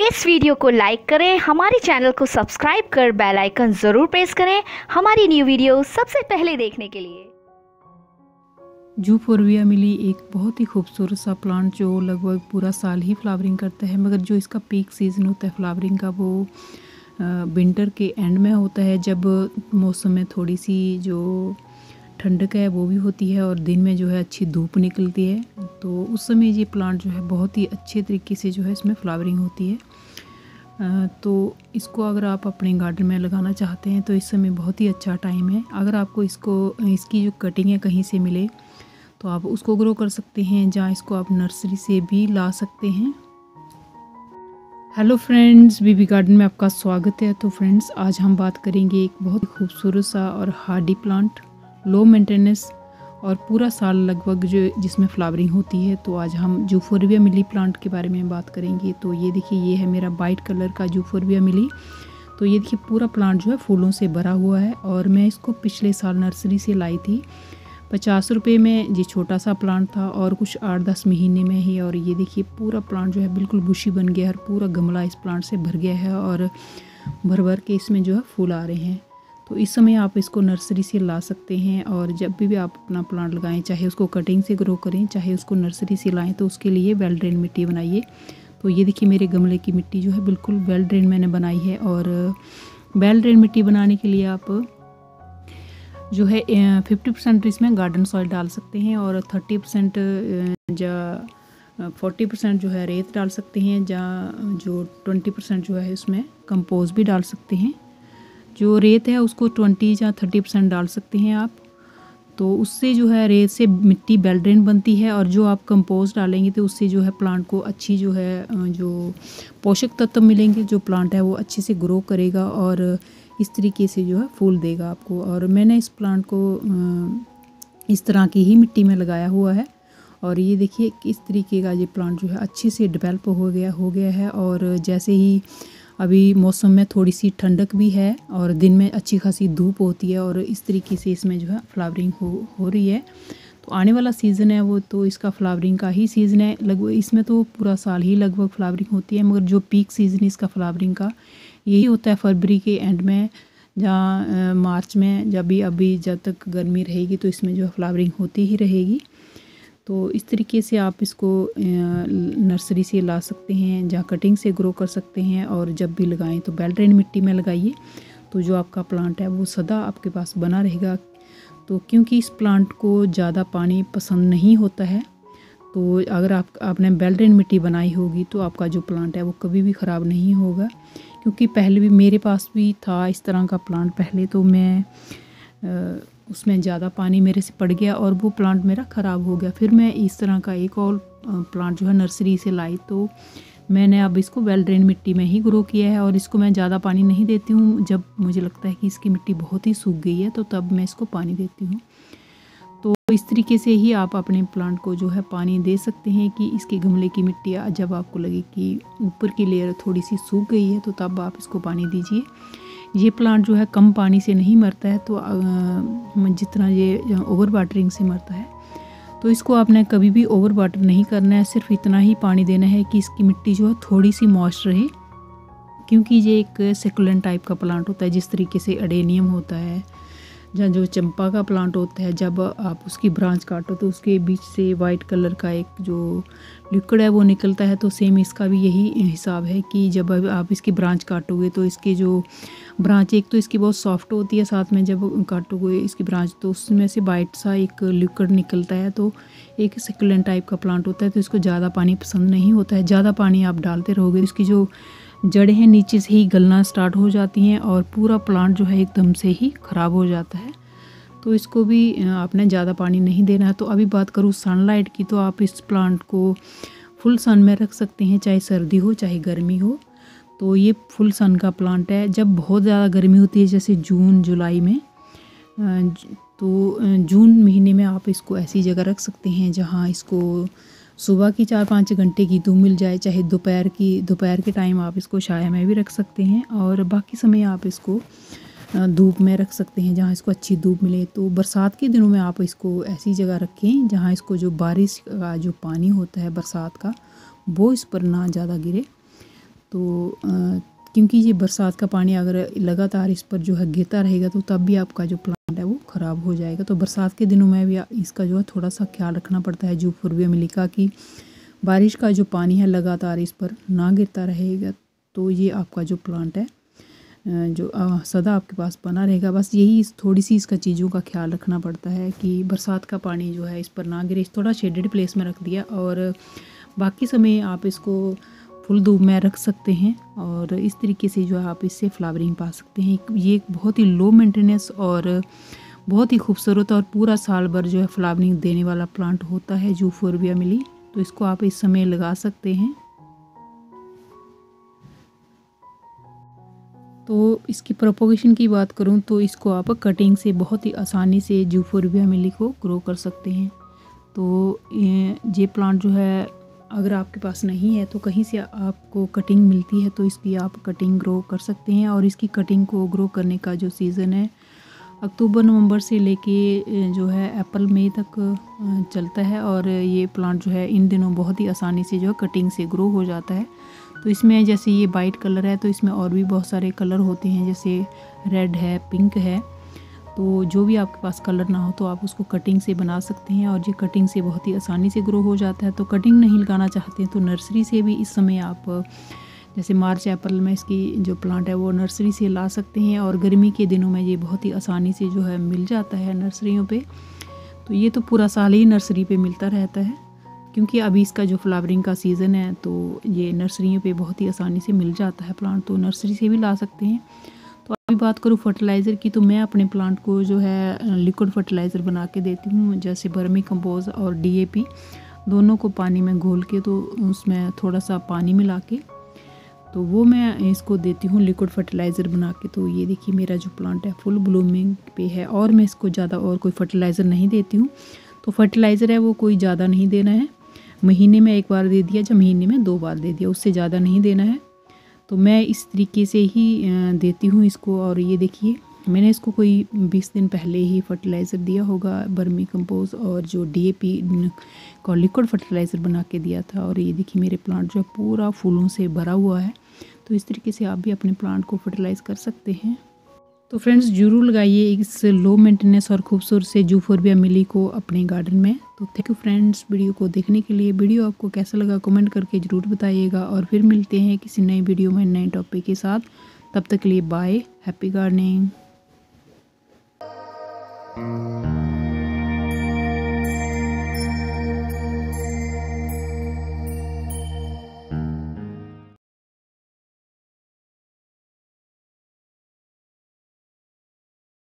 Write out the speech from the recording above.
इस वीडियो को लाइक करें, हमारे चैनल को सब्सक्राइब कर बेल आइकन ज़रूर प्रेस करें हमारी न्यू वीडियो सबसे पहले देखने के लिए। जूफोरविया मिली एक बहुत ही खूबसूरत सा प्लांट जो लगभग पूरा साल ही फ्लावरिंग करता है, मगर जो इसका पीक सीज़न होता है फ्लावरिंग का वो विंटर के एंड में होता है जब मौसम में थोड़ी सी जो ठंडक है, वो भी होती है और दिन में जो है अच्छी धूप निकलती है। तो उस समय ये प्लांट जो है बहुत ही अच्छे तरीके से जो है इसमें फ्लावरिंग होती है। तो इसको अगर आप अपने गार्डन में लगाना चाहते हैं तो इस समय बहुत ही अच्छा टाइम है। अगर आपको इसको, इसकी जो कटिंग है कहीं से मिले तो आप उसको ग्रो कर सकते हैं, जहाँ इसको आप नर्सरी से भी ला सकते हैं। हेलो फ्रेंड्स बीबी गार्डन में आपका स्वागत है। तो फ्रेंड्स आज हम बात करेंगे एक बहुत ही खूबसूरत सा और हार्डी प्लांट लो मेंटेनेंस और पूरा साल लगभग जो जिसमें फ्लावरिंग होती है तो आज हम जूफोरबिया मिली प्लांट के बारे में बात करेंगे। तो ये देखिए, ये है मेरा वाइट कलर का जूफोरबिया मिली तो ये देखिए, पूरा प्लांट जो है फूलों से भरा हुआ है और मैं इसको पिछले साल नर्सरी से लाई थी। पचास रुपये में ये छोटा सा प्लांट था और कुछ आठ दस महीने में ही और ये देखिए, पूरा प्लांट जो है बिल्कुल बुशी बन गया है और पूरा गमला इस प्लांट से भर गया है और भर भर के इसमें जो है फूल आ रहे हैं। तो इस समय आप इसको नर्सरी से ला सकते हैं और जब भी, भी आप अपना प्लांट लगाएँ चाहे उसको कटिंग से ग्रो करें चाहे उसको नर्सरी से लाएँ तो उसके लिए वेल ड्रेन मिट्टी बनाइए। तो ये देखिए मेरे गमले की मिट्टी जो है बिल्कुल वेल ड्रेन मैंने बनाई है और वेल ड्रेन मिट्टी बनाने के लिए आप जो है फिफ्टी परसेंट इसमें गार्डन सॉइल डाल सकते हैं और थर्टी परसेंट जा फोर्टी परसेंट जो है रेत डाल सकते हैं या जो ट्वेंटी परसेंट जो है इसमें कंपोज भी डाल सकते हैं। जो रेत है उसको ट्वेंटी या थर्टी परसेंट डाल सकते हैं आप। तो उससे जो है रेत से मिट्टी बेलड्रेन बनती है और जो आप कंपोज डालेंगे तो उससे जो है प्लांट को अच्छी जो है जो पोषक तत्व मिलेंगे, जो प्लांट है वो अच्छे से ग्रो करेगा और इस तरीके से जो है फूल देगा आपको। और मैंने इस प्लांट को इस तरह की ही मिट्टी में लगाया हुआ है और ये देखिए किस तरीके का ये प्लांट जो है अच्छे से डेवलप हो गया हो गया है। और जैसे ही अभी मौसम में थोड़ी सी ठंडक भी है और दिन में अच्छी खासी धूप होती है और इस तरीके से इसमें जो है फ्लावरिंग हो हो रही है। तो आने वाला सीज़न है वो तो इसका फ्लावरिंग का ही सीज़न है। लगभग इसमें तो पूरा साल ही लगभग फ्लावरिंग होती है, मगर जो पीक सीज़न है इसका फ्लावरिंग का यही होता है फरवरी के एंड में जहाँ मार्च में। जब भी, अभी जब तक गर्मी रहेगी तो इसमें जो है फ्लावरिंग होती ही रहेगी। तो इस तरीके से आप इसको नर्सरी से ला सकते हैं, जहाँ कटिंग से ग्रो कर सकते हैं और जब भी लगाएँ तो बेल ड्रेन मिट्टी में लगाइए। तो जो आपका प्लांट है वो सदा आपके पास बना रहेगा। तो क्योंकि इस प्लांट को ज़्यादा पानी पसंद नहीं होता है तो अगर आप, आपने बेल ड्रेन मिट्टी बनाई होगी तो आपका जो प्लांट है वो कभी भी ख़राब नहीं होगा। क्योंकि पहले भी मेरे पास भी था इस तरह का प्लांट पहले तो मैं उसमें ज़्यादा पानी मेरे से पड़ गया और वो प्लांट मेरा ख़राब हो गया। फिर मैं इस तरह का एक और प्लांट जो है नर्सरी से लाई तो मैंने अब इसको वेल ड्रेन मिट्टी में ही ग्रो किया है और इसको मैं ज़्यादा पानी नहीं देती हूँ। जब मुझे लगता है कि इसकी मिट्टी बहुत ही सूख गई है तो तब मैं इसको पानी देती हूँ। तो इस तरीके से ही आप अपने प्लांट को जो है पानी दे सकते हैं कि इसके गमले की मिट्टी जब आपको लगे कि ऊपर की लेयर थोड़ी सी सूख गई है तो तब आप इसको पानी दीजिए। ये प्लांट जो है कम पानी से नहीं मरता है तो जितना ये ओवर वाटरिंग से मरता है। तो इसको आपने कभी भी ओवर वाटर नहीं करना है, सिर्फ़ इतना ही पानी देना है कि इसकी मिट्टी जो है थोड़ी सी मॉइस्ट रहे, क्योंकि ये एक सेकुलेंट टाइप का प्लांट होता है, जिस तरीके से अडेनियम होता है या जो चंपा का प्लांट होता है, जब आप उसकी ब्रांच काटो तो उसके बीच से वाइट कलर का एक जो लिक्विड है, वो निकलता है। तो सेम इसका भी यही हिसाब है कि जब आप इसकी ब्रांच काटोगे तो इसके जो ब्रांच एक तो इसकी बहुत सॉफ्ट होती है, साथ में जब काटोगे इसकी ब्रांच तो उसमें से वाइट सा एक लिक्विड निकलता है। तो एक सिकुलेंट टाइप का प्लांट होता है तो इसको ज़्यादा पानी पसंद नहीं होता है। ज़्यादा पानी आप डालते रहोगे इसकी जो जड़ें हैं, नीचे से ही गलना स्टार्ट हो जाती हैं और पूरा प्लांट जो है एकदम से ही ख़राब हो जाता है। तो इसको भी आपने ज़्यादा पानी नहीं देना है। तो अभी बात करूँ सनलाइट की तो आप इस प्लांट को फुल सन में रख सकते हैं, चाहे सर्दी हो, चाहे गर्मी हो। तो ये फुल सन का प्लांट है। जब बहुत ज़्यादा गर्मी होती है, जैसे जून, जुलाई में तो जून महीने में आप इसको ऐसी जगह रख सकते हैं, जहाँ इसको सुबह की चार पाँच घंटे की धूप मिल जाए, चाहे दोपहर की, दोपहर के टाइम आप इसको छाया में भी रख सकते हैं और बाकी समय आप इसको धूप में रख सकते हैं जहाँ इसको अच्छी धूप मिले। तो बरसात के दिनों में आप इसको ऐसी जगह रखें जहाँ इसको जो बारिश का जो पानी होता है बरसात का, वो इस पर ना ज़्यादा गिरे। तो क्योंकि ये बरसात का पानी अगर लगातार इस पर जो है गिरता रहेगा तो तब भी आपका जो प्लांट है वो ख़राब हो जाएगा। तो बरसात के दिनों में भी इसका जो है थोड़ा सा ख्याल रखना पड़ता है। जूफुरबिया मिलिका की बारिश का जो पानी है लगातार इस पर ना गिरता रहेगा तो ये आपका जो प्लांट है जो आ, सदा आपके पास बना रहेगा। बस यही इस थोड़ी सी इसका चीज़ों का ख्याल रखना पड़ता है कि बरसात का पानी जो है इस पर ना गिरे। थोड़ा शेडेड प्लेस में रख दिया और बाकी समय आप इसको फुल धूप में रख सकते हैं और इस तरीके से जो है आप इससे फ्लावरिंग पा सकते हैं। ये एक बहुत ही लो मेंटेनेंस और बहुत ही खूबसूरत और पूरा साल भर जो है फ्लावरिंग देने वाला प्लांट होता है जू फोरबिया मिली तो इसको आप इस समय लगा सकते हैं। तो इसकी प्रोपोगेशन की बात करूँ तो इसको आप कटिंग से बहुत ही आसानी से जूफोरबिया मिली को ग्रो कर सकते हैं। तो ये प्लांट जो है अगर आपके पास नहीं है तो कहीं से आपको कटिंग मिलती है तो इसकी आप कटिंग ग्रो कर सकते हैं और इसकी कटिंग को ग्रो करने का जो सीज़न है, अक्टूबर, नवंबर से लेके जो है अप्रैल मई तक चलता है और ये प्लांट जो है इन दिनों बहुत ही आसानी से जो है कटिंग से ग्रो हो जाता है। तो इसमें जैसे ये वाइट कलर है तो इसमें और भी बहुत सारे कलर होते हैं जैसे रेड है पिंक है। तो जो भी आपके पास कलर ना हो तो आप उसको कटिंग से बना सकते हैं और ये कटिंग से बहुत ही आसानी से ग्रो हो जाता है। तो कटिंग नहीं लगाना चाहते हैं तो नर्सरी से भी इस समय आप, जैसे मार्च, अप्रैल में इसकी जो प्लांट है वो नर्सरी से ला सकते हैं और गर्मी के दिनों में ये बहुत ही आसानी से जो है मिल जाता है नर्सरियों पे। तो ये तो पूरा साल ही नर्सरी पे मिलता रहता है, क्योंकि अभी इसका जो फ्लावरिंग का सीज़न है तो ये नर्सरियों पे बहुत ही आसानी से मिल जाता है प्लांट तो नर्सरी से भी ला सकते हैं। तो अभी बात करूँ फर्टिलाइज़र की तो मैं अपने प्लांट को जो है लिक्विड फर्टिलाइज़र बना के देती हूँ, जैसे बर्मी कंपोज और डीएपी दोनों को पानी में घोल के तो उसमें थोड़ा सा पानी मिला के तो वो मैं इसको देती हूँ लिक्विड फर्टिलाइज़र बना के। तो ये देखिए, मेरा जो प्लांट है फुल ब्लूमिंग पे है, और मैं इसको ज़्यादा और कोई फर्टिलाइज़र नहीं देती हूँ। तो फर्टिलाइज़र है, वो कोई ज़्यादा नहीं देना है। महीने में एक बार दे दिया या महीने में दो बार दे दिया, उससे ज़्यादा नहीं देना है। तो मैं इस तरीके से ही देती हूँ इसको। और ये देखिए, मैंने इसको कोई बीस दिन पहले ही फर्टिलाइज़र दिया होगा बर्मी कंपोज और जो डीएपी का लिक्विड फर्टिलाइज़र बना के दिया था। और ये देखिए, मेरे प्लांट जो है, पूरा फूलों से भरा हुआ है। तो इस तरीके से आप भी अपने प्लांट को फर्टिलाइज़ कर सकते हैं। तो फ्रेंड्स ज़रूर लगाइए इस लो मेंटेनेंस और खूबसूरत से जूफोरबिया मिली को अपने गार्डन में। तो थैंक यू फ्रेंड्स वीडियो को देखने के लिए वीडियो आपको कैसा लगा कमेंट करके ज़रूर बताइएगा और फिर मिलते हैं किसी नई वीडियो में नए टॉपिक के साथ। तब तक के लिए बाय हैप्पी गार्डनिंग